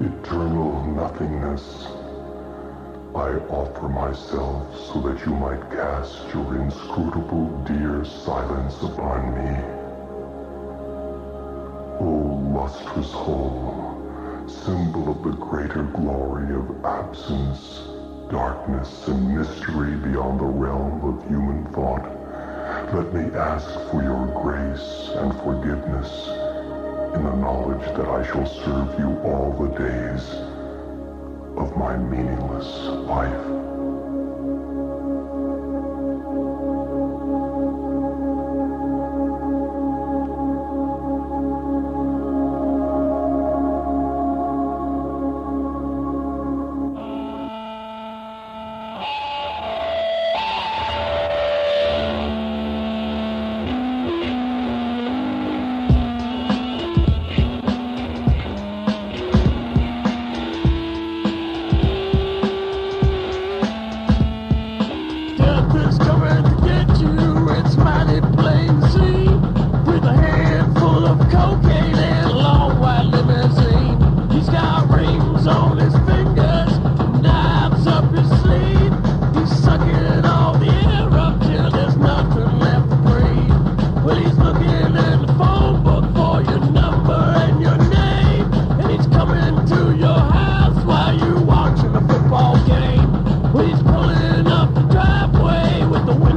eternal nothingness, I offer myself so that you might cast your inscrutable dear silence upon me. O lustrous whole, symbol of the greater glory of absence, darkness, and mystery beyond the realm of human thought, let me ask for your grace and forgiveness in the knowledge that I shall serve you all the days of my meaningless life.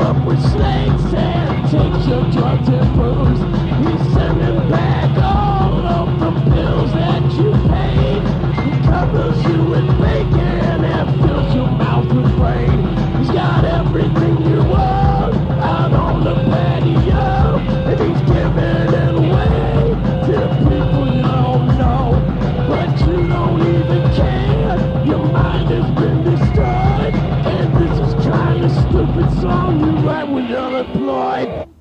up with snakes and takes your drugs and booze. black was unemployed.